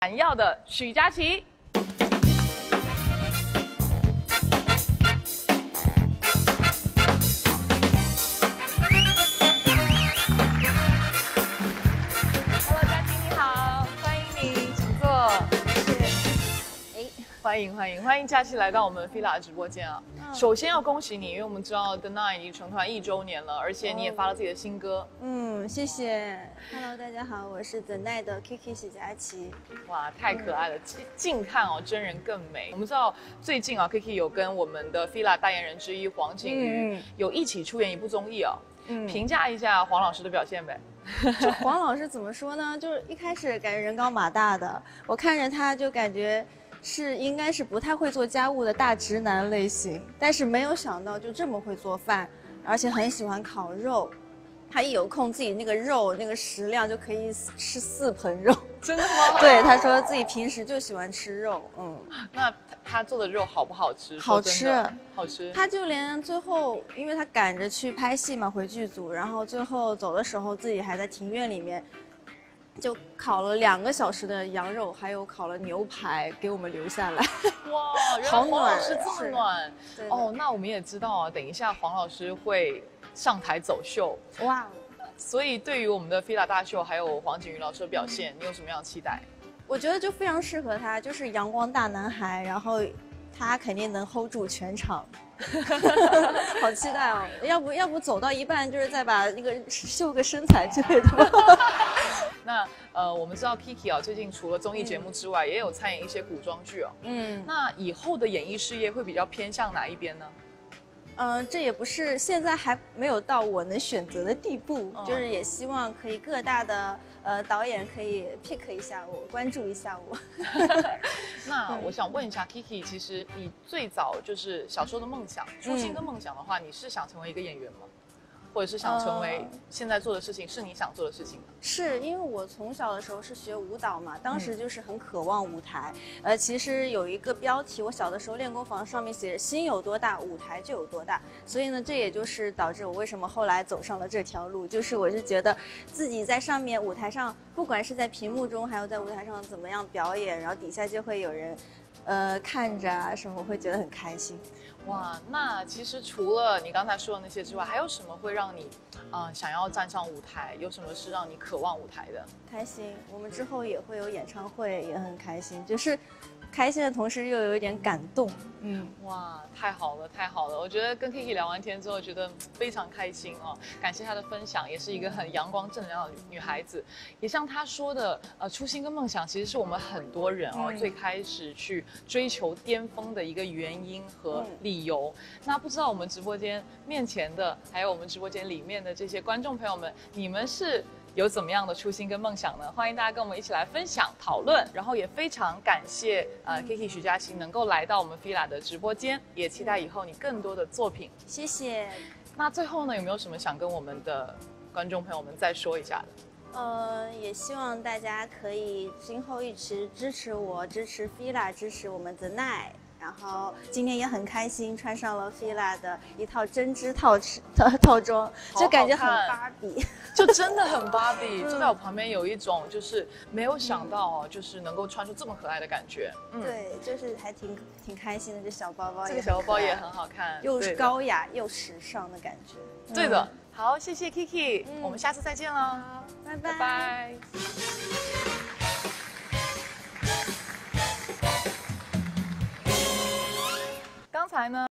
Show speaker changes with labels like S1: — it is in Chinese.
S1: 闪耀的许佳琪。欢迎欢迎欢迎佳琪来到我们 Fila 的直播间啊！首先要恭喜你，因为我们知道 The Nine 已经成团一周年了，而且你也发了自己的新歌，
S2: 嗯，谢谢。Hello，大家好，我是 The Night 的 Kiki 许佳琪。
S1: 哇，太可爱了！近近看哦，真人更美。我们知道最近啊，Kiki 有跟我们的 Fila 代言人之一黄景瑜、
S2: 嗯
S1: 有一起出演一部综艺哦，
S2: 嗯
S1: 评价一下黄老师的表现呗。
S2: 就黄老师怎么说呢？就是一开始感觉人高马大的，我看着他就感觉是应该是不太会做家务的大直男类型，但是没有想到就这么会做饭，而且很喜欢烤肉。他一有空，自己那个肉那个食量就可以吃四盆肉。
S1: 真的吗？
S2: 对，他说自己平时就喜欢吃肉，嗯。
S1: 那他他做的肉好不好吃？
S2: 好吃，
S1: 好吃。
S2: 他就连最后，因为他赶着去拍戏嘛，回剧组，然后最后走的时候，自己还在庭院里面，就烤了两个小时的羊肉，还有烤了牛排给我们留下来。
S1: 哇，
S2: 好暖
S1: 是这么暖
S2: 对
S1: 哦。那我们也知道啊，等一下黄老师会上台走秀，
S2: 哇，
S1: 所以对于我们的 Fila 大秀还有黄景瑜老师的表现，你有什么样的期待？
S2: 我觉得就非常适合他，就是阳光大男孩，然后他肯定能 hold 住全场。好期待哦！要不要不走到一半，就是再把那个秀个身材之类的。
S1: 那呃，我们知道 Kiki 啊，最近除了综艺节目之外，也有参演一些古装剧哦。
S2: 嗯。
S1: 那以后的演艺事业会比较偏向哪一边呢？
S2: 嗯，这也不是现在还没有到我能选择的地步，
S1: 嗯
S2: 就是也希望可以各大的呃导演可以 pick 一下我，关注一下我。
S1: 那我想问一下 Kiki，其实你最早就是小时候的梦想，初心跟梦想的话，你是想成为一个演员吗？或者是想成为
S2: 呃
S1: 现在做的事情是你想做的事情吗？
S2: 是因为我从小的时候是学舞蹈嘛，当
S1: 嗯
S2: 时就是很渴望舞台。呃，其实有一个标题，我小的时候练功房上面写着“心有多大，舞台就有多大”，所以呢，这也就是导致我为什么后来走上了这条路，就是我是觉得自己在上面舞台上，不管是在屏幕中，还有在舞台上怎么样表演，然后底下就会有人。呃，看着啊什么会觉得很开心。
S1: 哇，那其实除了你刚才说的那些之外，还有什么会让你，呃，想要站上舞台？有什么是让你渴望舞台的？
S2: 开心，我们之后也会有演唱会，也很开心。就是开心的同时又有一点感动。嗯，
S1: 哇，太好了，太好了！我觉得跟 Kiki 聊完天之后，觉得非常开心哦。感谢她的分享，也是一个很阳光正能量的女女孩子。也像她说的，呃，初心跟梦想其实是我们很多人哦、
S2: 嗯
S1: 最开始去追求巅峰的一个原因和
S2: 嗯
S1: 理由。那不知道我们直播间面前的，还有我们直播间里面的这些观众朋友们，你们是？有怎么样的初心跟梦想呢？欢迎大家跟我们一起来分享讨论，然后也非常感谢呃 Kiki 徐佳琪能够来到我们 Fila 的直播间，也期待以后你更多的作品。
S2: 谢谢。
S1: 那最后呢，有没有什么想跟我们的观众朋友们再说一下的？
S2: 呃，也希望大家可以今后一直支持我，支持 Fila，支持我们 The Night。然后今天也很开心，穿上了 Fila 的一套针织套套套装，就感觉很芭比。
S1: 就真的很芭比，坐在我旁边有一种就是没有想到哦，就是能够穿出这么可爱的感觉。嗯，
S2: 对，就是还挺挺开心的，这小包包
S1: 这个小包包也很好看，
S2: 又是。高雅又时尚的感觉。
S1: 对的。
S2: 嗯，，
S1: 好，谢谢 Kiki，、
S2: 嗯。
S1: 我们下次再见了，
S2: 好，拜拜